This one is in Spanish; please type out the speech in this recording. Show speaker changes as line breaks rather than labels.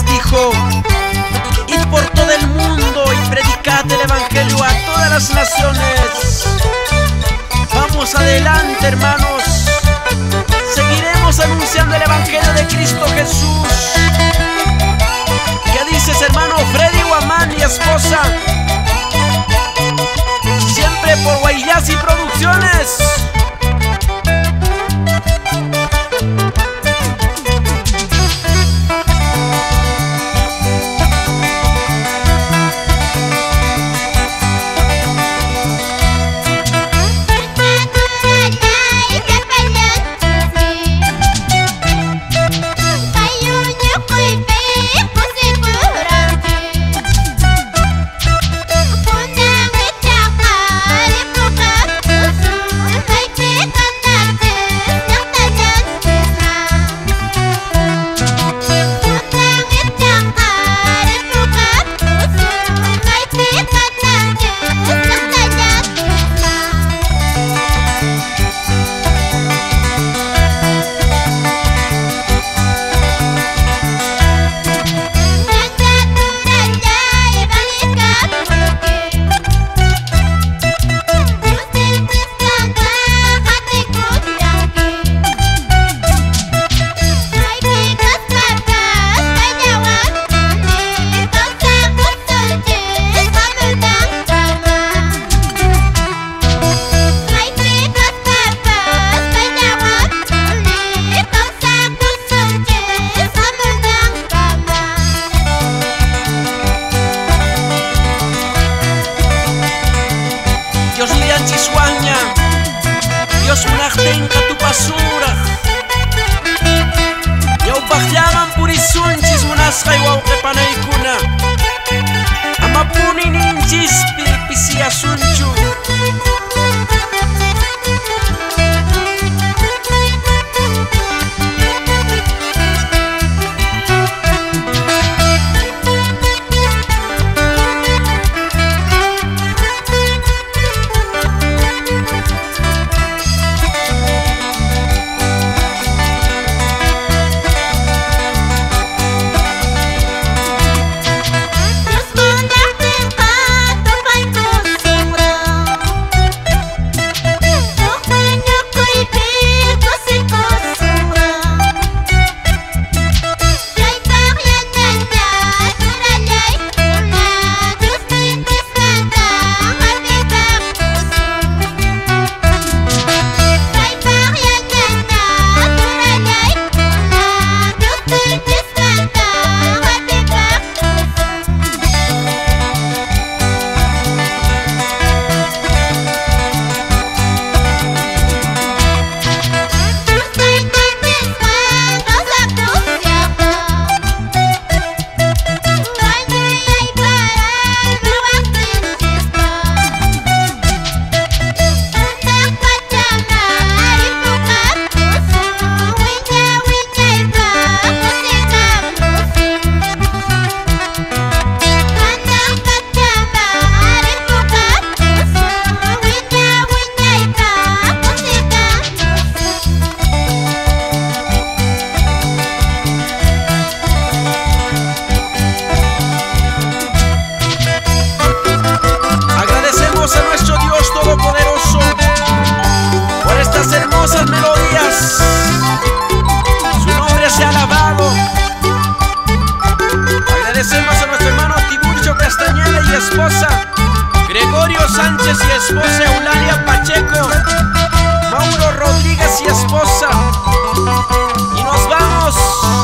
dijo, id por todo el mundo y predicad el Evangelio a todas las naciones. Vamos adelante, hermanos. Seguiremos anunciando el Evangelio de Cristo Jesús. Dios lianchi suaña, Dios unajtenka tu basura. Yaupajyaman purisunchis munasqay wawqipanaykuna. Ama punininchisp'i pisiyasunchu. Gregorio Sánchez y esposa Eulalia Pacheco, Mauro Rodríguez y esposa. Y nos vamos.